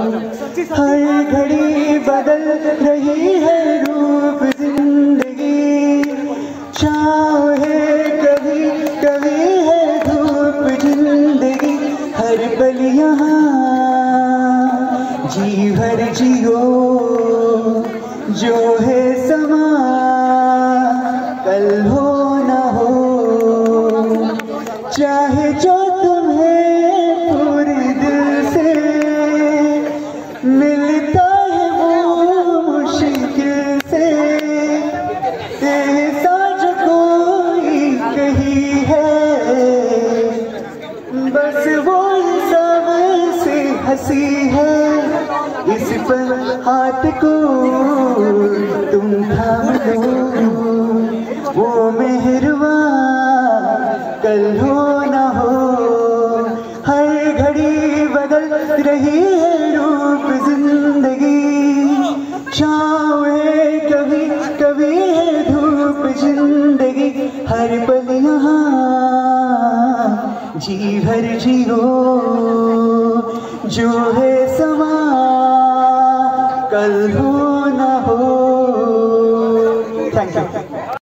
हर घड़ी बदल रही है रूप ज़िंदगी। छाँव है कभी कभी है धूप ज़िंदगी। हर पल यहाँ जी भर जियो, जो है समा। कल हो न हो, चाहे जो तुम्हें मिलता है वो मुश्किल से। एहसास कोई कही है। बस वो सबसे हँसी है। इस पर हाथ को तुम थाम लो। वो मेहरबा कल हो न हो। हर घड़ी बदल रही है। कभी कभी है धूप ज़िंदगी, हर पल यहाँ जी भर जियो जो है समा, कल हो ना हो। Thank you